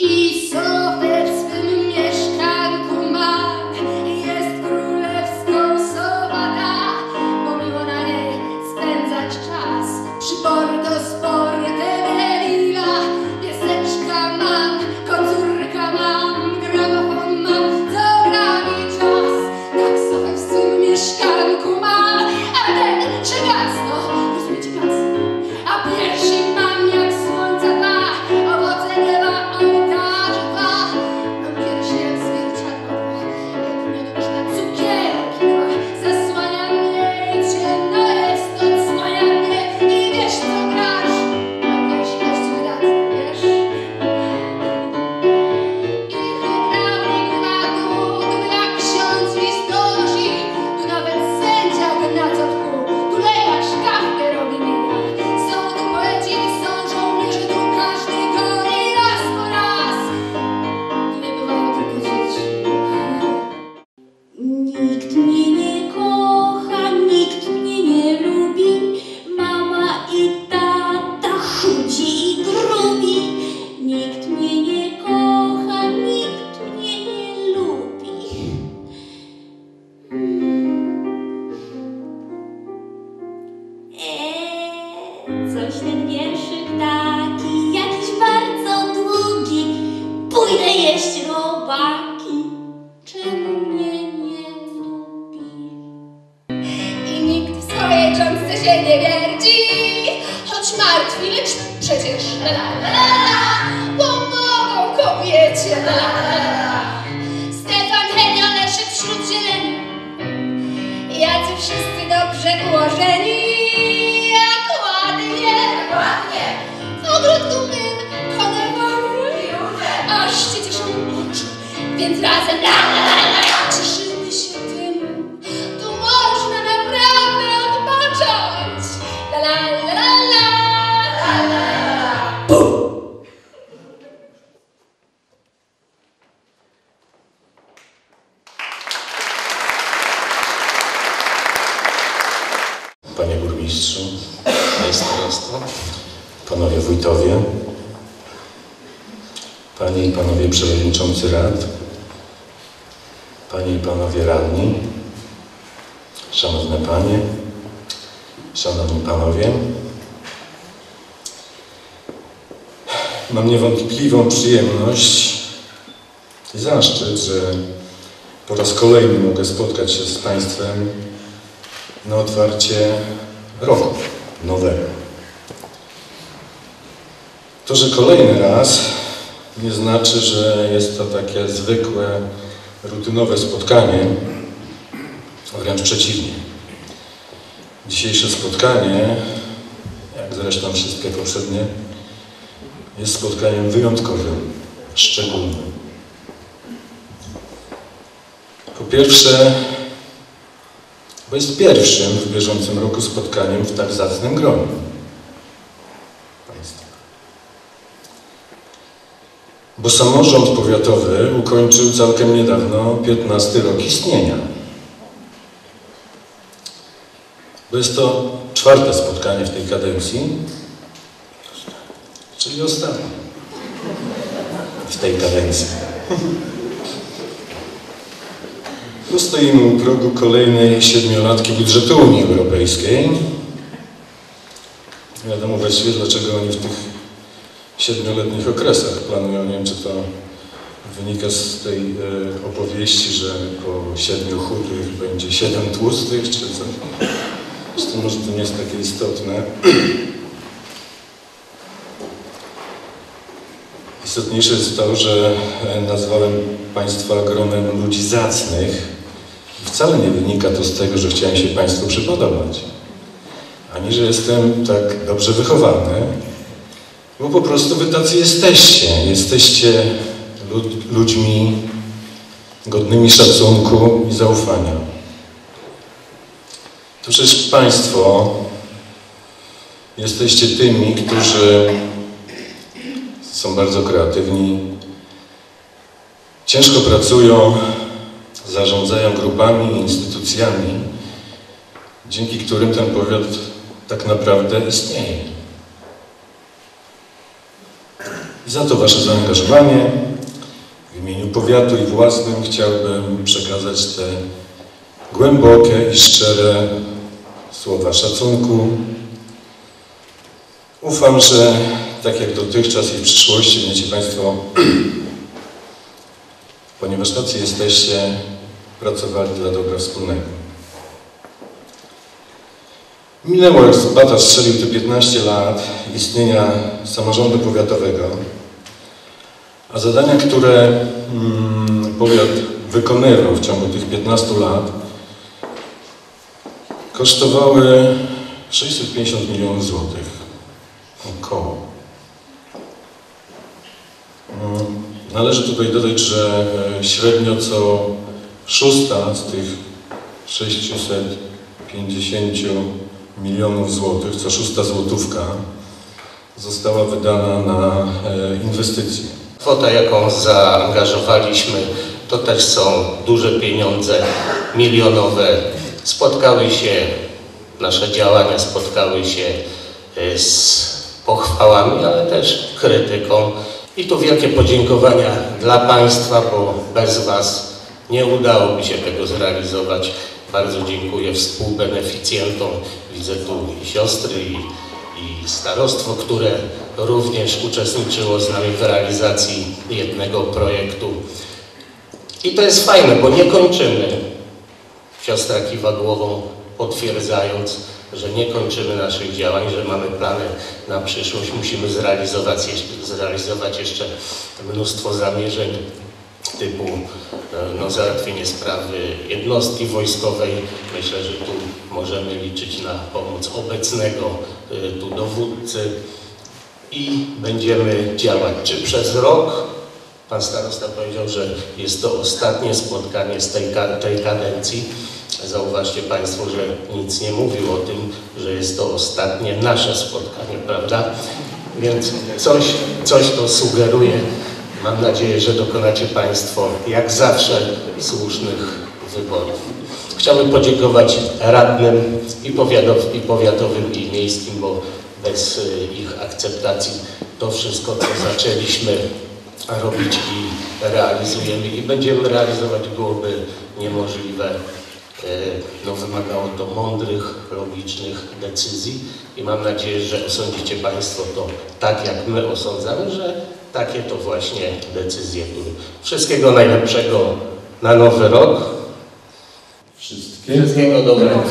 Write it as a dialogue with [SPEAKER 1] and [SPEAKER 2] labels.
[SPEAKER 1] I nie wierci, choć martwi, lecz przecież la la la la pomogą kobiecie la la la. Stefan Henio Leszek wśród zieleni, jacy wszyscy dobrze ułożeni, jak ładnie, ładnie, w ogródku mym konewory, aż się cieszą oczy, więc razem. La la,
[SPEAKER 2] burmistrzu, panie starosto, panowie wójtowie, panie i panowie przewodniczący rad, panie i panowie radni, szanowne panie, szanowni panowie. Mam niewątpliwą przyjemność i zaszczyt, że po raz kolejny mogę spotkać się z państwem na otwarcie roku nowego. To, że kolejny raz nie znaczy, że jest to takie zwykłe, rutynowe spotkanie, wręcz przeciwnie. Dzisiejsze spotkanie, jak zresztą wszystkie poprzednie, jest spotkaniem wyjątkowym, szczególnym. Po pierwsze, bo jest pierwszym w bieżącym roku spotkaniem w tak zacnym gronie. Bo samorząd powiatowy ukończył całkiem niedawno 15 rok istnienia. Bo jest to czwarte spotkanie w tej kadencji, czyli ostatnie w tej kadencji. Tu stoimy u progu kolejnej siedmiolatki budżetu Unii Europejskiej. Wiadomo właściwie, dlaczego oni w tych siedmioletnich okresach planują. Nie wiem, czy to wynika z tej e, opowieści, że po siedmiu chudych będzie siedem tłustych, czy co. Zresztą może to nie jest takie istotne. Istotniejsze jest to, że nazwałem Państwa gronem ludzi zacnych. Wcale nie wynika to z tego, że chciałem się Państwu przypodobać, ani że jestem tak dobrze wychowany, bo po prostu Wy tacy jesteście. Jesteście lud ludźmi godnymi szacunku i zaufania. To przecież Państwo jesteście tymi, którzy są bardzo kreatywni, ciężko pracują, zarządzają grupami i instytucjami, dzięki którym ten powiat tak naprawdę istnieje. i za to Wasze zaangażowanie. W imieniu powiatu i własnym chciałbym przekazać te głębokie i szczere słowa szacunku. Ufam, że tak jak dotychczas i w przyszłości będziecie Państwo, ponieważ tacy jesteście, pracowali dla dobra wspólnego. Minęło, jak Sobata strzelił te 15 lat istnienia samorządu powiatowego, a zadania, które mm, powiat wykonywał w ciągu tych 15 lat, kosztowały 650 milionów złotych. Około. Mm, Należy tutaj dodać, że e, średnio co szósta z tych 650 milionów złotych, co szósta złotówka została wydana na e, inwestycje.
[SPEAKER 3] Kwota, jaką zaangażowaliśmy, to też są duże pieniądze milionowe. Spotkały się, nasze działania spotkały się e, z pochwałami, ale też krytyką. I tu wielkie podziękowania dla Państwa, bo bez Was nie udałoby się tego zrealizować. Bardzo dziękuję współbeneficjentom. Widzę tu i siostry, i, i starostwo, które również uczestniczyło z nami w realizacji jednego projektu. I to jest fajne, bo nie kończymy. Siostra kiwa głową, potwierdzając, że nie kończymy naszych działań, że mamy plany na przyszłość. Musimy zrealizować, zrealizować jeszcze mnóstwo zamierzeń typu e, no, załatwienie sprawy jednostki wojskowej. Myślę, że tu możemy liczyć na pomoc obecnego e, tu dowódcy i będziemy działać czy przez rok. Pan starosta powiedział, że jest to ostatnie spotkanie z tej, tej kadencji. Zauważcie Państwo, że nic nie mówił o tym, że jest to ostatnie nasze spotkanie, prawda? Więc coś, coś to sugeruje. Mam nadzieję, że dokonacie Państwo, jak zawsze, słusznych wyborów. Chciałbym podziękować radnym i, i powiatowym, i miejskim, bo bez y, ich akceptacji to wszystko, co zaczęliśmy robić i realizujemy i będziemy realizować byłoby niemożliwe. E, No, wymagało to mądrych, logicznych decyzji i mam nadzieję, że osądzicie Państwo to tak, jak my osądzamy, że takie to właśnie decyzje były. Wszystkiego najlepszego na nowy rok.
[SPEAKER 2] Wszystkie
[SPEAKER 3] Wszystkiego dobrego.